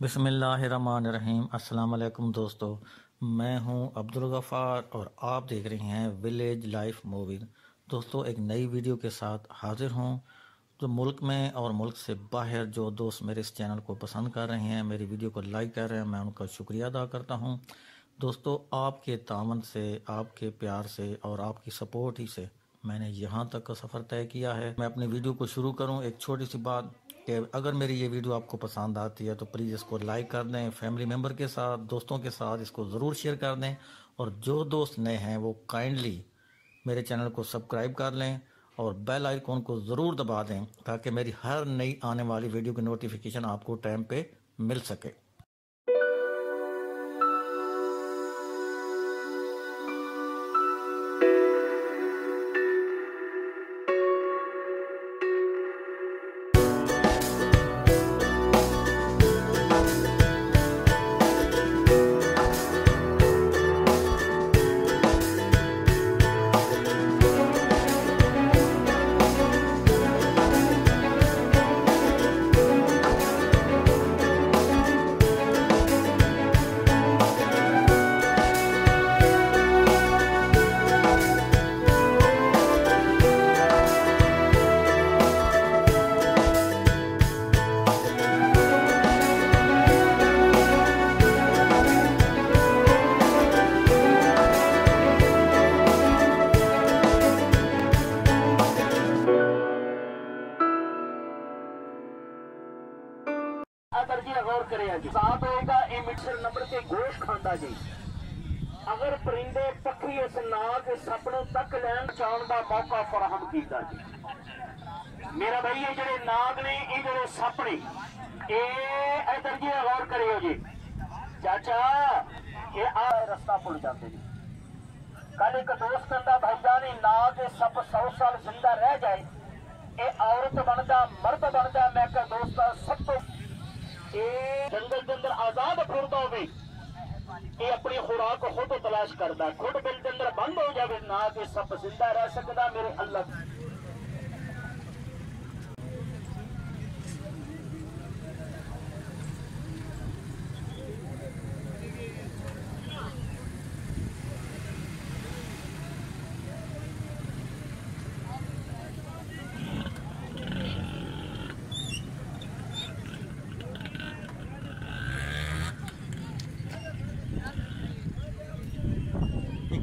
بسم اللہ الرحمن الرحیم۔ السلام علیکم دوستو، میں ہوں عبدالغفار اور آپ دیکھ رہے ہیں ولیج لائف مووی۔ دوستو، ایک نئی ویڈیو کے ساتھ حاضر ہوں۔ جو ملک میں اور ملک سے باہر جو دوست میرے اس چینل کو پسند کر رہے ہیں، میری ویڈیو کو لائک کر رہے ہیں، میں ان کا شکریہ ادا کرتا ہوں۔ دوستو، آپ کے تعاون سے، آپ کے پیار سے اور آپ کی سپورٹ ہی سے میں نے یہاں تک کا سفر طے کیا ہے۔ میں اپنی ویڈیو کو شروع کروں، ایک چھوٹی سی بات کہ اگر میری یہ ویڈیو آپ کو پسند آتی ہے تو پلیز اس کو لائک کر دیں، فیملی ممبر کے ساتھ، دوستوں کے ساتھ اس کو ضرور شیئر کر دیں اور جو دوست نئے ہیں وہ کائنڈلی میرے چینل کو سبسکرائب کر لیں اور بیل آئیکن کو ضرور دبا دیں تاکہ میری ہر نئی آنے والی ویڈیو کی نوٹیفیکیشن آپ کو ٹائم پہ مل سکے۔ اگر جی غور کرے جی ساتھ ہوئے گا یہ مکسر نمبر سے گوشت کھاندا جی۔ اگر پرندے پکھی اس ناگ سپنوں تک لین چاؤن دا موقع فراہم کیتا جی۔ میرا بھائی، یہ جڑے ناگ نے، یہ جڑے سپ نے یہ ادھر جی غور کرے جی چاچا، یہ آ رستہ پل جاتے جی۔ کل ایک دوست کہتا بھائی جانی ناگ سپ سو سال زندہ رہ جائے۔ اے عورت بنتا مرد بنتا میں کہ دوست سب تو جنگل کے اندر آزاد پھرتا ہوئے یہ اپنی خوراک خود تلاش کرتا خود بل کے اندر بند ہو جائے نہ کہ سب زندہ رہ سکتا میرے اللہ۔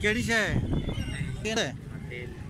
کیڑی شے ہے؟ تیل ہے؟ تیل۔